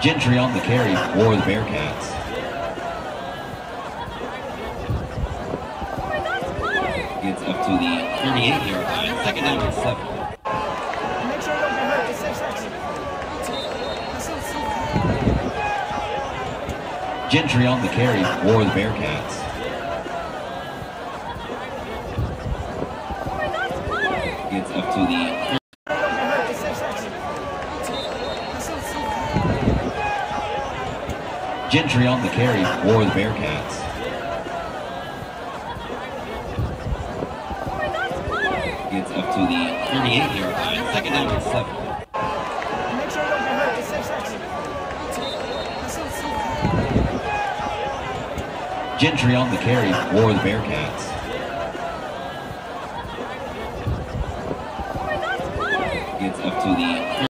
Gentry on the carry for the Bearcats. Gets up to the 38-yard line. Second down and seven. Gentry on the carry for the Bearcats. Gets up to the Gentry on the carry for the Bearcats. Gets up to the 38-yard line. Second down and seven. Gentry on the carry for the Bearcats. Gets up to the